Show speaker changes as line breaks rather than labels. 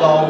redeemed.